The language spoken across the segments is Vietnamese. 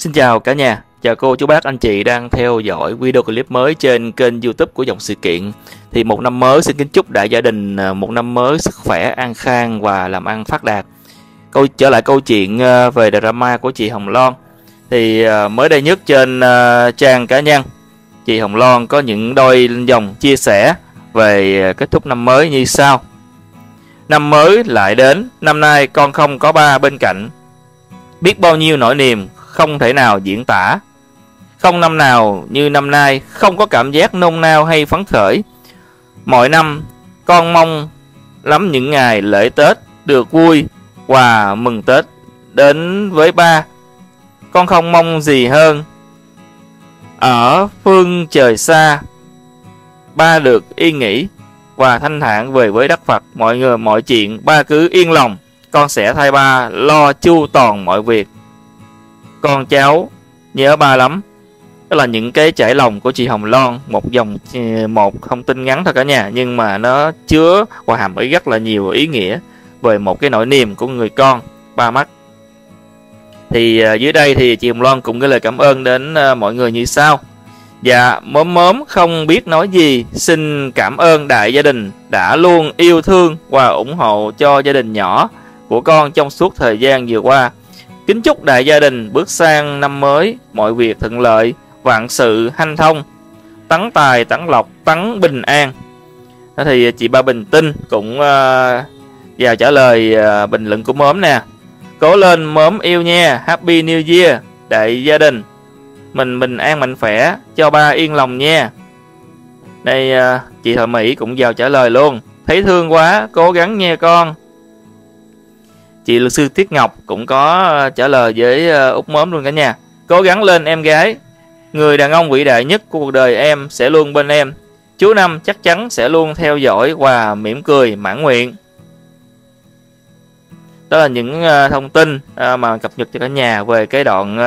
Xin chào cả nhà, chào cô, chú bác, anh chị đang theo dõi video clip mới trên kênh youtube của Dòng Sự Kiện. Thì một năm mới xin kính chúc đại gia đình à, một năm mới sức khỏe, an khang và làm ăn phát đạt. Câu Trở lại câu chuyện à, về drama của chị Hồng Loan. Thì à, mới đây nhất trên trang cá nhân Chị Hồng Loan có những đôi dòng chia sẻ về kết thúc năm mới như sau. Năm mới lại đến, năm nay con không có ba bên cạnh. Biết bao nhiêu nỗi niềm không thể nào diễn tả. Không năm nào như năm nay, không có cảm giác nôn nao hay phấn khởi. Mọi năm, con mong lắm những ngày lễ Tết được vui và mừng Tết đến với ba. Con không mong gì hơn. Ở phương trời xa, ba được yên nghỉ và thanh thản về với đất Phật. Mọi người mọi chuyện ba cứ yên lòng, con sẽ thay ba lo chu toàn mọi việc con cháu nhớ ba lắm. Đó là những cái trải lòng của chị Hồng Loan một dòng ừ, một thông tin ngắn thôi cả nhà nhưng mà nó chứa và hàm ý rất là nhiều ý nghĩa về một cái nỗi niềm của người con ba mắt. Thì ờ, dưới đây thì chị Hồng Loan cũng gửi lời cảm ơn đến ờ, mọi người như sau. Dạ, mớm mớm không biết nói gì, xin cảm ơn đại gia đình đã luôn yêu thương và ủng hộ cho gia đình nhỏ của con trong suốt thời gian vừa qua. Kính chúc đại gia đình bước sang năm mới, mọi việc thuận lợi, vạn sự hanh thông, tấn tài, tấn lộc, tấn bình an. Đó thì chị Ba Bình Tinh cũng ờ, uh, vào trả lời uh, bình luận của mớm nè. Cố lên mớm yêu nha, Happy New Year, đại gia đình. Mình bình an mạnh khỏe, cho ba yên lòng nha. Đây uh, ờ, chị Thợ Mỹ cũng vào trả lời luôn. Thấy thương quá, cố gắng nha con chị luật sư Tiết Ngọc cũng có ờ, trả lời với ờ, út mớm luôn cả nhà. Cố gắng lên, em gái. Người đàn ông vĩ đại nhất của cuộc đời em sẽ luôn bên em. Chú năm chắc chắn sẽ luôn theo dõi và mỉm cười, mãn nguyện. Đó là những ờ, thông tin mà cập nhật cho cả nhà về cái đoạn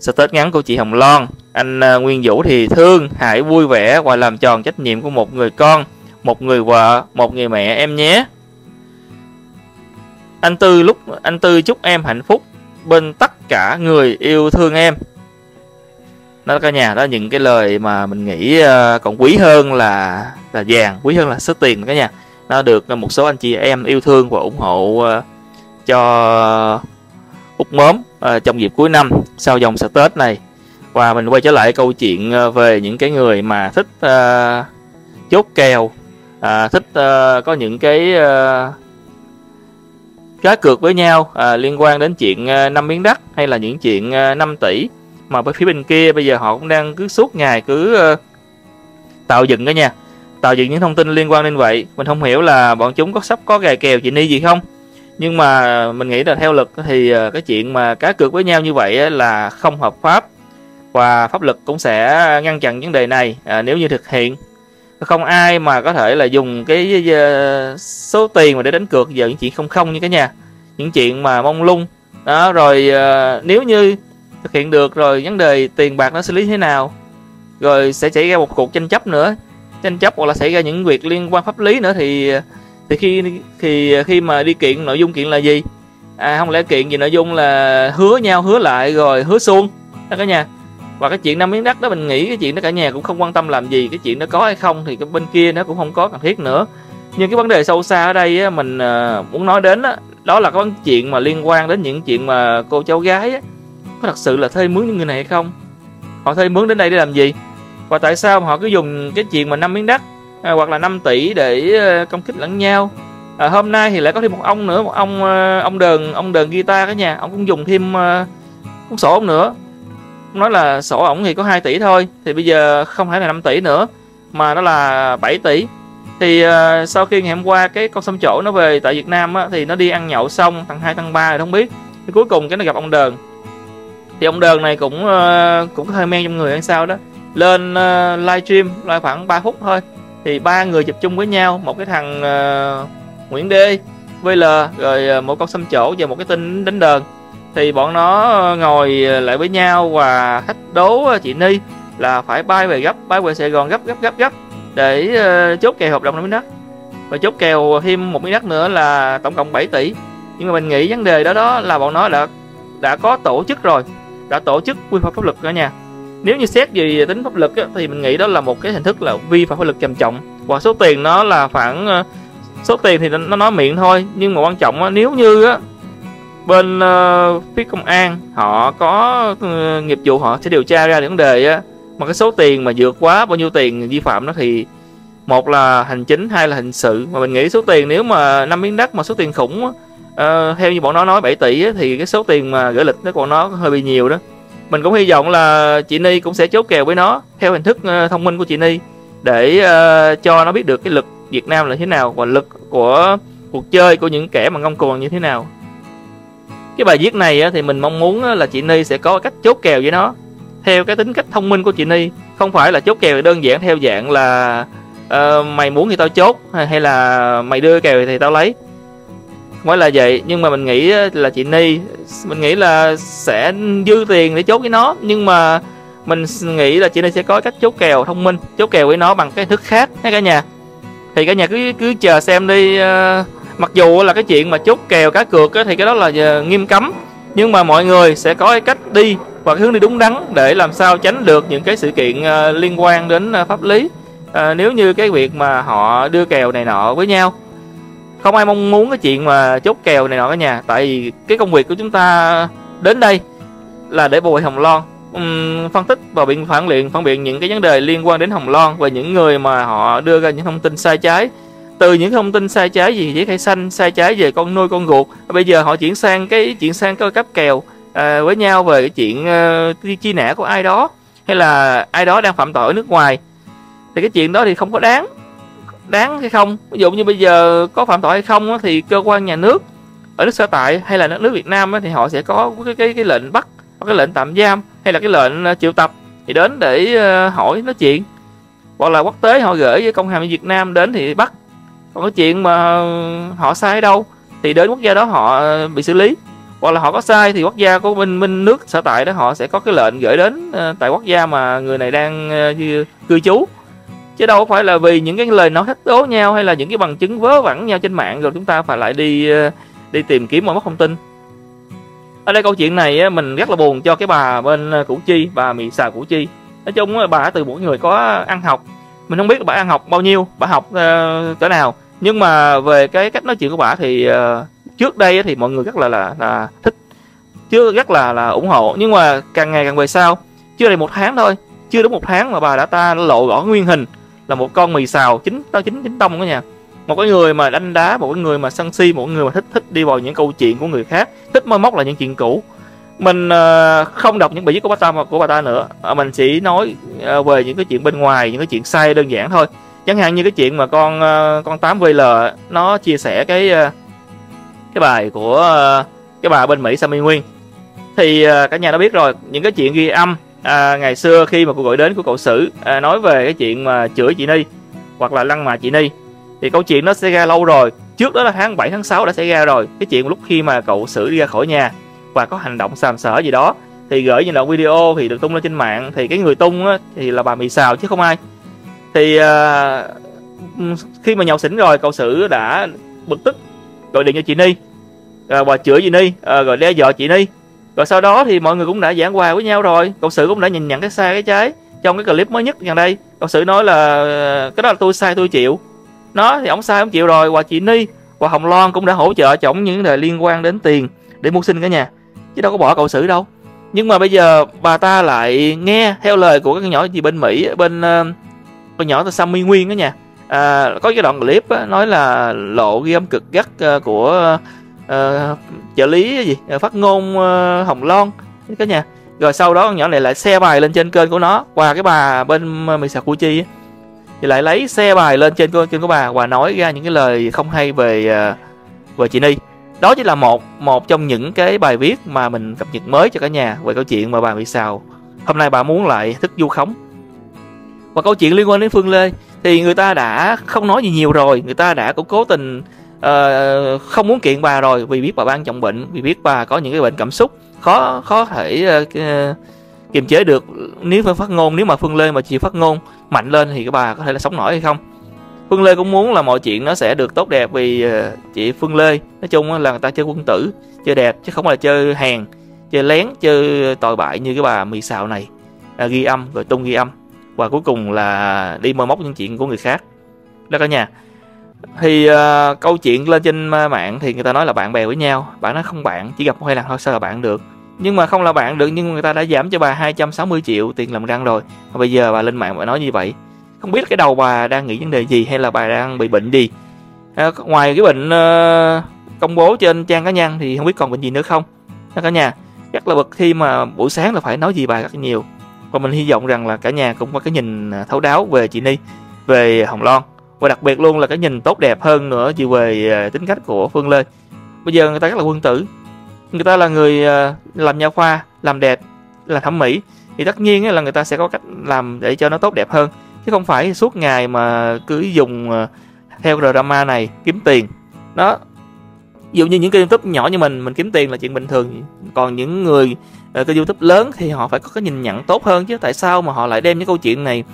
status ngắn của chị Hồng Loan. Anh Nguyên Vũ thì thương hãy vui vẻ và làm tròn trách nhiệm của một người con, một người vợ, một người mẹ em nhé anh Tư lúc anh Tư chúc em hạnh phúc bên tất cả người yêu thương em. Đó cả nhà đó những cái lời mà mình nghĩ ờ, còn quý hơn là là vàng, quý hơn là số tiền cả nhà. Nó được ờ, một số anh chị em yêu thương và ủng hộ ờ, cho út mớm trong dịp cuối năm sau dòng sẽ Tết này. Và mình quay trở lại câu chuyện về những cái người mà thích uh, chốt kèo, uh, thích uh, có những cái uh, cá cược với nhau à, liên quan đến chuyện à, năm miếng đất hay là những chuyện à, 5 tỷ. Mà bên phía bên kia bây giờ họ cũng đang cứ suốt ngày cứ à, tạo dựng cái nha. Tạo dựng những thông tin liên quan đến vậy. Mình không hiểu là bọn chúng có sắp có gài kèo chị ni gì không. Nhưng mà mình nghĩ là theo luật thì ờ, cái chuyện mà cá cược với nhau như vậy là không hợp pháp. Và pháp luật cũng sẽ ngăn chặn vấn đề này à, nếu như thực hiện không ai mà có thể là dùng cái ờ, số tiền mà để đánh cược vào những chuyện không không như cái nhà. Những chuyện mà mong lung. Đó, rồi ờ, nếu như thực hiện được rồi, vấn đề tiền bạc nó xử lý thế nào? Rồi sẽ xảy ra một cuộc tranh chấp nữa. Tranh chấp hoặc là xảy ra những việc liên quan pháp lý nữa thì ờ, thì khi thì khi mà đi kiện, nội dung kiện là gì? À không lẽ kiện gì nội dung là hứa nhau hứa lại rồi hứa xuông? Đó cả nhà và cái chuyện năm miếng đất đó mình nghĩ cái chuyện đó cả nhà cũng không quan tâm làm gì cái chuyện nó có hay không thì cái bên kia nó cũng không có cần thiết nữa. Nhưng cái vấn đề sâu xa ở đây á, mình à, muốn nói đến á, đó là cái chuyện mà liên quan đến những chuyện mà cô cháu gái á, có thật sự là thuê mướn những người này hay không? Họ thuê mướn đến đây để làm gì? Và tại sao họ cứ dùng cái chuyện mà năm miếng đất à, hoặc là 5 tỷ để à, công kích lẫn nhau? À, hôm nay thì lại có thêm một ông nữa một ông à, ông đờn ông đờn guitar cả nhà ông cũng dùng thêm uh, cuốn sổ ông nữa nói là sổ ổng thì có 2 tỷ thôi thì bây giờ không phải là 5 tỷ nữa mà nó là 7 tỷ. Thì uh, sau khi ngày hôm qua cái con xăm chỗ nó về tại Việt Nam á, thì nó đi ăn nhậu xong thằng hai thằng ba rồi không biết. Thì cuối cùng cái nó gặp ông Đờn. Thì ông Đờn này cũng uh, cũng hơi men trong người hay sao đó. Lên uh, livestream live khoảng 3 phút thôi. Thì ba người chụp chung với nhau một cái thằng uh, Nguyễn D VL rồi một con xăm chỗ và một cái tin đánh đờn thì bọn nó ngồi lại với nhau và thách đố ờ, chị Ni là phải bay về gấp bay về Sài Gòn gấp gấp gấp gấp để ờ, chốt kèo hợp đồng năm miếng đất. Và chốt kèo thêm một miếng đất nữa là tổng cộng 7 tỷ. Nhưng mà mình nghĩ vấn đề đó đó là bọn nó đã đã có tổ chức rồi đã tổ chức vi phạm pháp luật cả nhà. Nếu như xét về tính pháp luật á, thì mình nghĩ đó là một cái hình thức là vi phạm pháp luật trầm trọng. Và số tiền nó là khoảng ờ, số tiền thì nó nói miệng thôi nhưng mà quan trọng á, nếu như á, bên uh, phía công an họ có uh, nghiệp vụ họ sẽ điều tra ra vấn đề á. Mà cái số tiền mà vượt quá bao nhiêu tiền vi phạm đó thì một là hành chính hai là hình sự. Mà mình nghĩ số tiền nếu mà năm miếng đất mà số tiền khủng á, uh, theo như bọn nó nói 7 tỷ á, thì cái số tiền mà gửi lịch đó bọn nó hơi bị nhiều đó. Mình cũng hy vọng là chị Ni cũng sẽ chốt kèo với nó theo hình thức uh, thông minh của chị Ni để uh, cho nó biết được cái lực Việt Nam là thế nào và lực của cuộc chơi của những kẻ mà ngông cuồng như thế nào cái bài viết này thì mình mong muốn là chị Ni sẽ có cách chốt kèo với nó. Theo cái tính cách thông minh của chị Ni không phải là chốt kèo đơn giản theo dạng là uh, mày muốn thì tao chốt hay là mày đưa kèo thì tao lấy. Không phải là vậy nhưng mà mình nghĩ là chị Ni mình nghĩ là sẽ dư tiền để chốt với nó. Nhưng mà mình nghĩ là chị Ni sẽ có cách chốt kèo thông minh chốt kèo với nó bằng cái thức khác. Nha cả nhà thì cả nhà cứ cứ chờ xem đi uh, mặc dù là cái chuyện mà chốt kèo cá cược thì cái đó là ờ, nghiêm cấm. Nhưng mà mọi người sẽ có cái cách đi và cái hướng đi đúng đắn để làm sao tránh được những cái sự kiện ờ, liên quan đến ờ, pháp lý. Nếu như cái việc mà họ đưa kèo này nọ với nhau không ai mong muốn cái chuyện mà chốt kèo này nọ cả nhà. Tại vì cái công việc của chúng ta đến đây là để bồi hồng loan um, phân tích và biện phản biện phản biện những cái vấn đề liên quan đến hồng loan và những người mà họ đưa ra những thông tin sai trái từ những thông tin sai trái gì giấy cây xanh sai trái về con nuôi con ruột bây giờ họ chuyển sang cái chuyển sang cái cấp kèo à, với nhau về cái chuyện uh, chi nã của ai đó hay là ai đó đang phạm tội ở nước ngoài. Thì cái chuyện đó thì không có đáng đáng hay không? Ví dụ như bây giờ có phạm tội hay không thì cơ quan nhà nước ở nước sở tại hay là nước Việt Nam thì họ sẽ có cái cái cái lệnh bắt cái lệnh tạm giam hay là cái lệnh ờ, triệu tập thì đến để ờ, hỏi nói chuyện. Hoặc là quốc tế họ gửi với công hàm Việt Nam đến thì bắt còn cái chuyện mà họ sai đâu. Thì đến quốc gia đó họ ờ, bị xử lý. Hoặc là họ có sai thì quốc gia của bên bên nước sở tại đó họ sẽ có cái lệnh gửi đến ờ, tại quốc gia mà người này đang ờ, cư trú. Chứ đâu phải là vì những cái lời nói thách đố nhau hay là những cái bằng chứng vớ vẩn nhau trên mạng rồi chúng ta phải lại đi đi tìm kiếm mọi mất thông tin. Ở đây câu chuyện này mình rất là buồn cho cái bà bên củ chi, bà mì xào củ chi. Nói chung bà từ một người có ăn học. Mình không biết bà ăn học bao nhiêu, bà học cỡ nào nhưng mà về cái cách nói chuyện của bà thì uh, trước đây thì mọi người rất là là, là thích chưa rất là là ủng hộ. Nhưng mà càng ngày càng về sau chưa đầy một tháng thôi chưa đúng một tháng mà bà đã ta lộ rõ nguyên hình là một con mì xào chính tao chính chính tông đó nha. Một cái người mà đánh đá một cái người mà sân si một người mà thích thích đi vào những câu chuyện của người khác thích mơ móc là những chuyện cũ. Mình uh, không đọc những bài viết của bà ta của bà ta nữa. Ờ, mình chỉ nói uh, về những cái chuyện bên ngoài những cái chuyện sai đơn giản thôi chẳng hạn như cái chuyện mà con ờ, con 8 VL nó chia sẻ cái ờ, cái bài của ờ, cái bà bên Mỹ Sammy Nguyên. Thì cả nhà đã biết rồi những cái chuyện ghi âm à, ngày xưa khi mà cô gọi đến của cậu sử à, nói về cái chuyện mà chửi chị Ni hoặc là lăng mà chị Ni thì câu chuyện nó sẽ ra lâu rồi. Trước đó là tháng 7 tháng 6 đã xảy ra rồi. Cái chuyện lúc khi mà cậu sử đi ra khỏi nhà và có hành động sàm sỡ gì đó thì gửi những đoạn video thì được tung lên trên mạng thì cái người tung á, thì là bà mì xào chứ không ai thì uh, khi mà nhậu xỉn rồi cậu sử đã bực tức gọi điện cho chị Ni uh, và chửi chị Ni uh, rồi đe dọa chị Ni. Rồi sau đó thì mọi người cũng đã giảng hòa với nhau rồi. Cậu sử cũng đã nhìn nhận cái sai cái trái trong cái clip mới nhất gần đây. Cậu sử nói là cái đó là tôi sai tôi chịu. Nó thì ông sai ông chịu rồi và chị Ni và Hồng Loan cũng đã hỗ trợ cho những vấn đề liên quan đến tiền để mua sinh cả nhà. Chứ đâu có bỏ cậu sử đâu. Nhưng mà bây giờ bà ta lại nghe theo lời của các nhỏ gì bên Mỹ bên uh, con nhỏ là Sammy Nguyên đó nha. À, có cái đoạn clip á, nói là lộ ghi âm cực gắt uh, của uh, trợ lý gì à, phát ngôn uh, Hồng Loan. Cả nhà rồi sau đó con nhỏ này lại xe bài lên trên kênh của nó qua cái bà bên mì Sạc Chi thì lại lấy xe bài lên trên kênh của bà và nói ra những cái lời không hay về về chị Ni. Đó chỉ là một một trong những cái bài viết mà mình cập nhật mới cho cả nhà về câu chuyện mà bà bị xào. Hôm nay bà muốn lại thức du khống và câu chuyện liên quan đến phương lê thì người ta đã không nói gì nhiều rồi. Người ta đã cũng cố tình uh, không muốn kiện bà rồi vì biết bà ban trọng bệnh vì biết bà có những cái bệnh cảm xúc khó khó thể uh, kiềm chế được. Nếu phải phát ngôn nếu mà phương lê mà chịu phát ngôn mạnh lên thì cái bà có thể là sống nổi hay không? Phương Lê cũng muốn là mọi chuyện nó sẽ được tốt đẹp vì chị Phương Lê nói chung là người ta chơi quân tử chơi đẹp chứ không phải là chơi hàng chơi lén chơi tồi bại như cái bà mì xào này. À, ghi âm rồi tung ghi âm và cuối cùng là đi mơ móc những chuyện của người khác. Đó cả nhà. Thì uh, câu chuyện lên trên ờ, mạng thì người ta nói là bạn bè với nhau. Bạn nói không bạn chỉ gặp một hai lần thôi sao là bạn được? Nhưng mà không là bạn được nhưng người ta đã giảm cho bà 260 triệu tiền làm răng rồi. Và bây giờ bà lên mạng bà nói như vậy. Không biết cái đầu bà đang nghĩ vấn đề gì hay là bà đang bị bệnh gì. À, ngoài cái bệnh uh, công bố trên trang cá nhân thì không biết còn bệnh gì nữa không? Đó cả nhà. Rất là bực khi mà buổi sáng là phải nói gì bà rất nhiều và mình hy vọng rằng là cả nhà cũng có cái nhìn à, thấu đáo về chị Ni, về Hồng Loan. Và đặc biệt luôn là cái nhìn tốt đẹp hơn nữa chị về à, tính cách của Phương Lê. Bây giờ người ta rất là quân tử. Người ta là người à, làm nha khoa, làm đẹp, là thẩm mỹ. Thì tất nhiên là người ta sẽ có cách làm để cho nó tốt đẹp hơn. Chứ không phải suốt ngày mà cứ dùng theo drama này kiếm tiền. Đó ví dụ như những kênh youtube nhỏ như mình mình kiếm tiền là chuyện bình thường. Còn những người uh, kênh youtube lớn thì họ phải có cái nhìn nhận tốt hơn chứ tại sao mà họ lại đem những câu chuyện này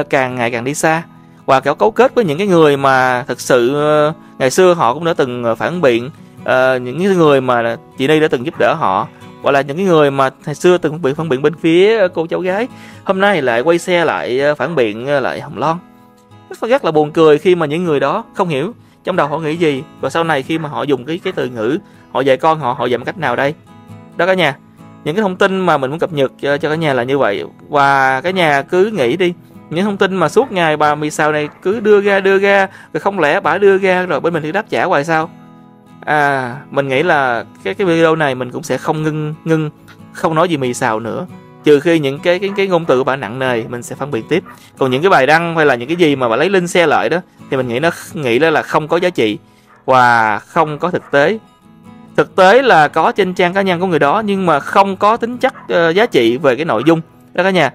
uh, càng ngày càng đi xa? Và kiểu cấu kết với những cái người mà thực sự uh, ngày xưa họ cũng đã từng phản biện uh, những cái người mà chị Ni đã từng giúp đỡ họ hoặc là những cái người mà ngày xưa từng bị phản biện bên phía cô cháu gái hôm nay lại quay xe lại phản biện lại hồng loan. Rất, rất là buồn cười khi mà những người đó không hiểu trong đầu họ nghĩ gì? Và sau này khi mà họ dùng cái cái từ ngữ họ dạy con họ họ dạy một cách nào đây? Đó cả nhà những cái thông tin mà mình muốn cập nhật cho, cho cả nhà là như vậy. Và cả nhà cứ nghĩ đi những thông tin mà suốt ngày bà mì xào này cứ đưa ra đưa ra rồi không lẽ bà đưa ra rồi bên mình thì đáp trả hoài sao? À mình nghĩ là cái cái video này mình cũng sẽ không ngưng ngưng không nói gì mì xào nữa trừ khi những cái cái cái ngôn từ của bà nặng nề mình sẽ phân biệt tiếp. Còn những cái bài đăng hay là những cái gì mà bà lấy linh xe lợi đó thì mình nghĩ nó nghĩ đó là không có giá trị và không có thực tế. Thực tế là có trên trang cá nhân của người đó nhưng mà không có tính chất uh, giá trị về cái nội dung. Đó cả nhà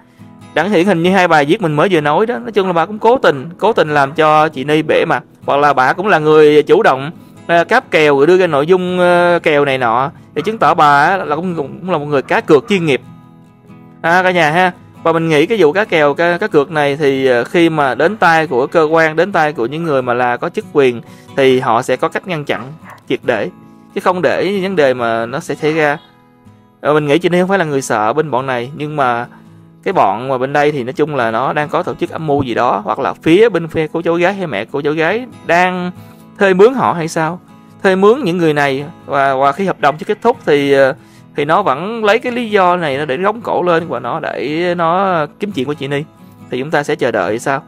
đáng hiển hình như hai bài viết mình mới vừa nói đó nói chung là bà cũng cố tình cố tình làm cho chị Ni bể mà hoặc là bà cũng là người chủ động uh, cáp kèo rồi đưa ra nội dung uh, kèo này nọ để chứng tỏ bà là cũng, cũng là một người cá cược chuyên nghiệp à, cả nhà ha. Và mình nghĩ cái vụ cá kèo cá, cá cược này thì ờ, khi mà đến tay của cơ quan đến tay của những người mà là có chức quyền thì họ sẽ có cách ngăn chặn triệt để chứ không để vấn đề mà nó sẽ xảy ra. À, mình nghĩ chị không phải là người sợ bên bọn này nhưng mà cái bọn mà bên đây thì nói chung là nó đang có tổ chức âm mưu gì đó hoặc là phía bên phe của cháu gái hay mẹ của cháu gái đang thuê mướn họ hay sao? Thuê mướn những người này và, và khi hợp đồng chưa kết thúc thì uh, thì nó vẫn lấy cái lý do này để gống cổ lên và nó để nó kiếm chuyện của chị Ni. Thì chúng ta sẽ chờ đợi sao?